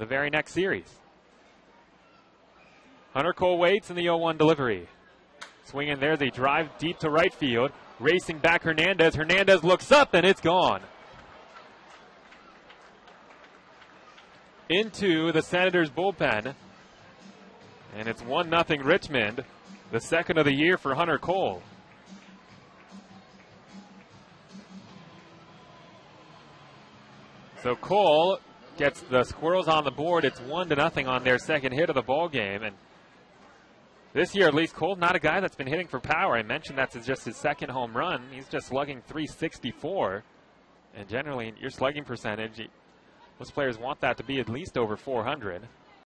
the very next series. Hunter Cole waits in the 0 1 delivery. Swing Swinging there, they drive deep to right field. Racing back Hernandez. Hernandez looks up and it's gone. Into the Senators bullpen. And it's 1 0 Richmond, the second of the year for Hunter Cole. So Cole gets the Squirrels on the board. It's one to nothing on their second hit of the ball game, and this year at least Cole's not a guy that's been hitting for power. I mentioned that's just his second home run. He's just slugging 364, and generally your slugging percentage, most players want that to be at least over 400.